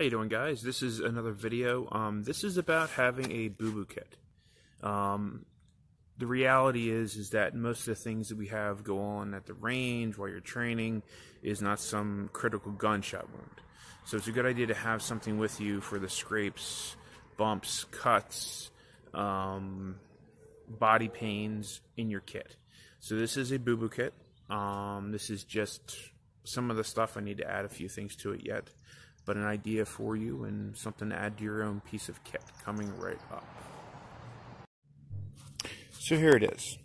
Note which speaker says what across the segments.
Speaker 1: How you doing, guys? This is another video. Um, this is about having a boo-boo kit. Um, the reality is, is that most of the things that we have go on at the range while you're training is not some critical gunshot wound. So it's a good idea to have something with you for the scrapes, bumps, cuts, um, body pains in your kit. So this is a boo-boo kit. Um, this is just some of the stuff. I need to add a few things to it yet but an idea for you and something to add to your own piece of kit coming right up. So here it is.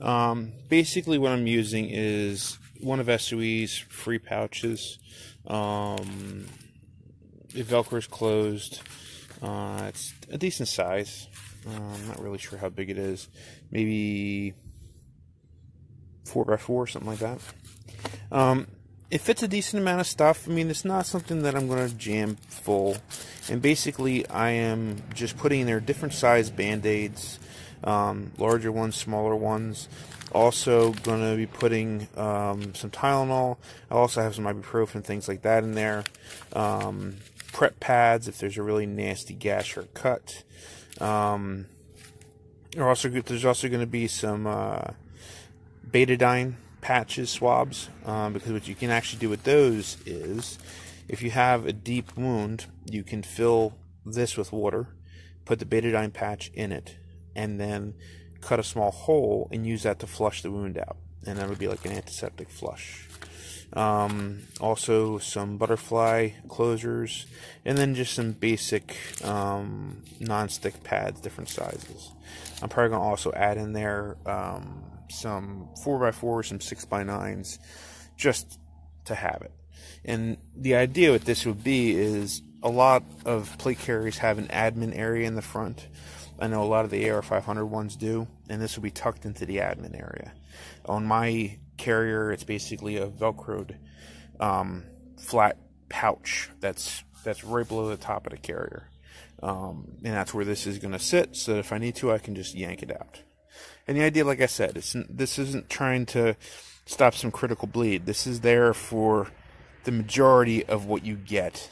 Speaker 1: Um, basically, what I'm using is one of SOE's free pouches. Um, the Velcro is closed. Uh, it's a decent size. Uh, I'm not really sure how big it is. Maybe four by four, something like that. Um, it fits a decent amount of stuff. I mean, it's not something that I'm going to jam full. And basically, I am just putting in there different size band-aids, um, larger ones, smaller ones. Also going to be putting um, some Tylenol. I also have some ibuprofen, things like that in there. Um, prep pads if there's a really nasty gash or cut. Um, also, there's also going to be some uh, betadine patches, swabs, um, because what you can actually do with those is if you have a deep wound, you can fill this with water, put the betadine patch in it, and then cut a small hole and use that to flush the wound out. And that would be like an antiseptic flush. Um, also, some butterfly closures, and then just some basic um, non-stick pads, different sizes. I'm probably going to also add in there um, some 4x4s, some 6x9s, just to have it. And the idea with this would be is a lot of plate carriers have an admin area in the front. I know a lot of the AR500 ones do, and this will be tucked into the admin area. On my carrier, it's basically a velcroed um, flat pouch that's that's right below the top of the carrier, um, and that's where this is going to sit. So if I need to, I can just yank it out. And the idea, like I said, it's, this isn't trying to stop some critical bleed. This is there for the majority of what you get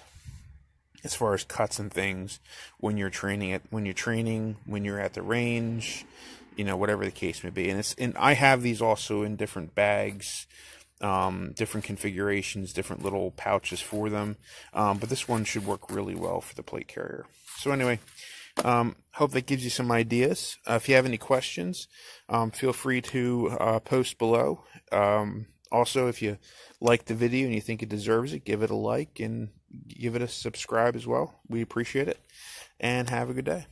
Speaker 1: as far as cuts and things when you're training it when you're training when you're at the range you know whatever the case may be. And it's and i have these also in different bags um, different configurations different little pouches for them. Um, but this one should work really well for the plate carrier. So anyway um, hope that gives you some ideas. Uh, if you have any questions, um, feel free to uh, post below. Um, also, if you like the video and you think it deserves it, give it a like and give it a subscribe as well. We appreciate it. And have a good day.